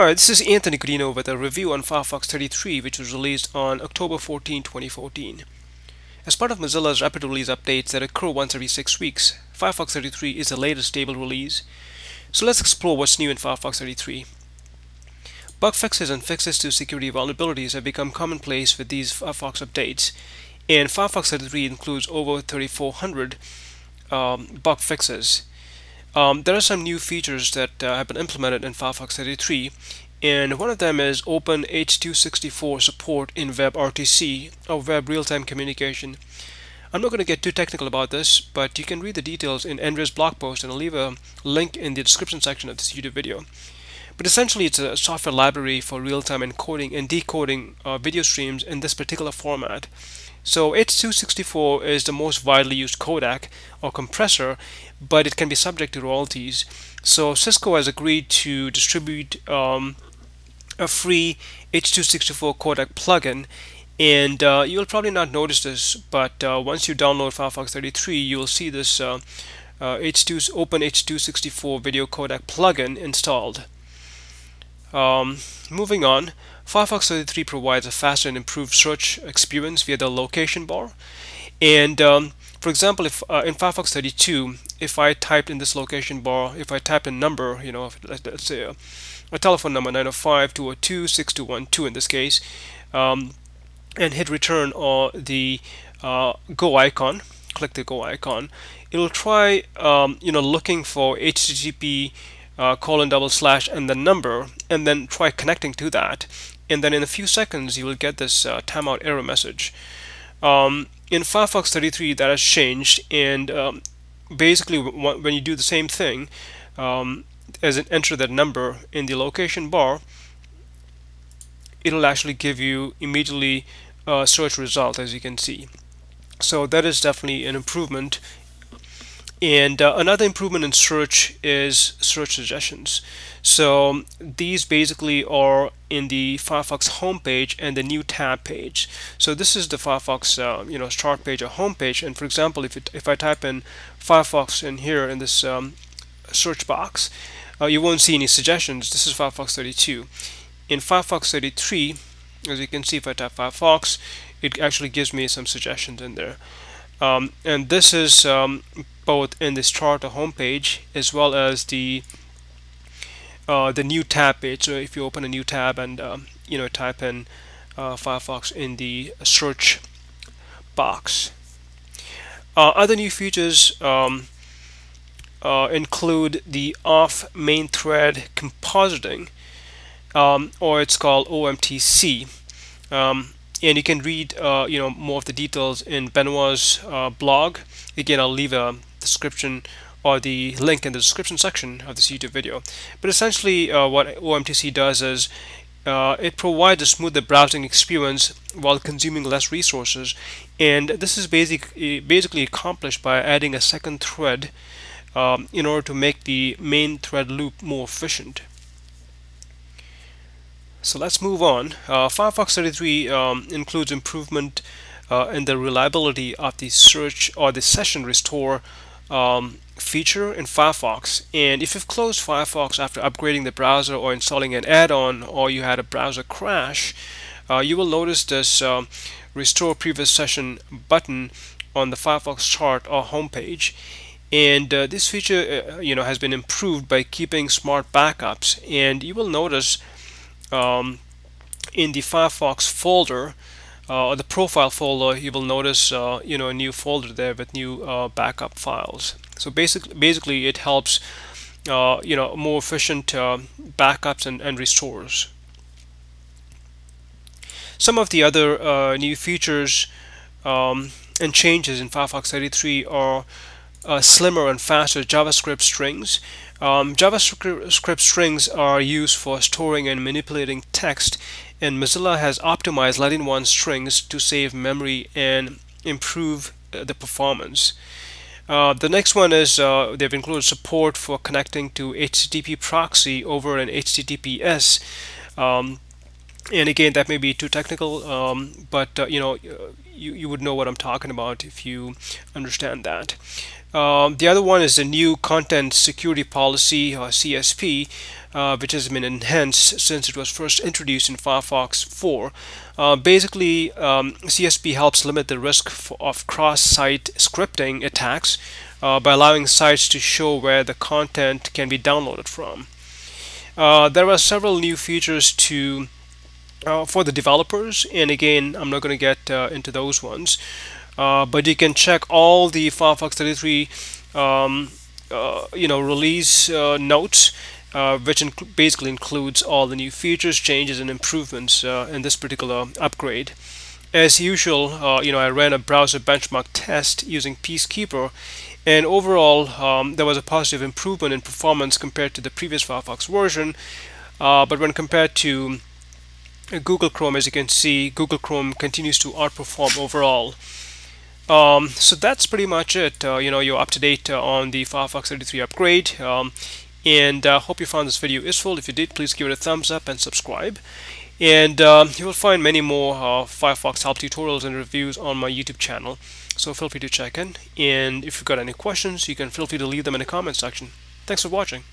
Hi, this is Anthony Godinho with a review on Firefox 33 which was released on October 14, 2014. As part of Mozilla's rapid release updates that occur once every six weeks, Firefox 33 is the latest stable release. So let's explore what's new in Firefox 33. Bug fixes and fixes to security vulnerabilities have become commonplace with these Firefox updates, and Firefox 33 includes over 3,400 um, bug fixes. Um, there are some new features that uh, have been implemented in Firefox 33 and one of them is Open H264 support in WebRTC or Web Real-Time Communication. I'm not going to get too technical about this, but you can read the details in Andreas' blog post and I'll leave a link in the description section of this YouTube video. But essentially it's a software library for real-time encoding and decoding uh, video streams in this particular format. So H264 is the most widely used codec or compressor, but it can be subject to royalties. So Cisco has agreed to distribute um, a free H264 codec plugin and uh, you'll probably not notice this but uh, once you download Firefox 33 you'll see this uh, H2 uh, Open H264 video codec plugin installed. Um, moving on, Firefox 33 provides a faster and improved search experience via the location bar. And um, for example, if uh, in Firefox 32, if I typed in this location bar, if I typed a number, you know, let's say a, a telephone number 905-202-6212 in this case, um, and hit return or the uh, go icon, click the go icon, it'll try, um, you know, looking for HTTP uh, colon double slash and the number and then try connecting to that. And then in a few seconds you will get this uh, timeout error message. Um, in Firefox 33 that has changed and um, basically when you do the same thing um, as an enter that number in the location bar it'll actually give you immediately a search result as you can see. So that is definitely an improvement and uh, another improvement in search is search suggestions. So these basically are in the Firefox homepage and the new tab page. So this is the Firefox uh, you know start page or homepage. And for example, if it, if I type in Firefox in here in this um, search box, uh, you won't see any suggestions. This is Firefox 32. In Firefox 33, as you can see, if I type Firefox, it actually gives me some suggestions in there. Um, and this is um, both in this charter homepage as well as the uh, the new tab page. So if you open a new tab and um, you know type in uh, Firefox in the search box. Uh, other new features um, uh, include the off main thread compositing, um, or it's called OMTC. And you can read uh, you know more of the details in Benoit's uh, blog. Again I'll leave a description or the link in the description section of this YouTube video. But essentially uh, what OMTC does is uh, it provides a smoother browsing experience while consuming less resources. And this is basic, basically accomplished by adding a second thread um, in order to make the main thread loop more efficient so let's move on. Uh, Firefox 33 um, includes improvement uh, in the reliability of the search or the session restore um, feature in Firefox. And if you've closed Firefox after upgrading the browser or installing an add-on or you had a browser crash, uh, you will notice this um, restore previous session button on the Firefox chart or homepage and uh, this feature uh, you know has been improved by keeping smart backups and you will notice um, in the Firefox folder uh, or the profile folder you will notice uh, you know a new folder there with new uh, backup files so basically basically it helps uh, you know more efficient uh, backups and, and restores some of the other new features um, and changes in Firefox 33 are slimmer and faster JavaScript strings. Um, JavaScript strings are used for storing and manipulating text and Mozilla has optimized Latin 1 strings to save memory and improve uh, the performance. Uh, the next one is uh, they've included support for connecting to HTTP proxy over an HTTPS um, and again that may be too technical um, but uh, you know uh, you, you would know what I'm talking about if you understand that. Um, the other one is the new content security policy uh, CSP uh, which has been enhanced since it was first introduced in Firefox 4 uh, basically um, CSP helps limit the risk for, of cross-site scripting attacks uh, by allowing sites to show where the content can be downloaded from. There are several new features to uh, for the developers and again I'm not going to get uh, into those ones. Uh, but you can check all the Firefox 33 um, uh, you know release uh, notes uh, which inc basically includes all the new features changes and improvements in this particular upgrade. As usual you know I ran a browser benchmark test using Peacekeeper and overall um, there was a positive improvement in performance compared to the previous Firefox version. But when compared to Google Chrome, as you can see, Google Chrome continues to outperform overall. Um, so that's pretty much it. Uh, you know, you're up to date uh, on the Firefox 33 upgrade. Um, and uh, hope you found this video useful. If you did, please give it a thumbs up and subscribe. And um, you will find many more uh, Firefox help tutorials and reviews on my YouTube channel. So feel free to check in. And if you've got any questions, you can feel free to leave them in the comment section. Thanks for watching.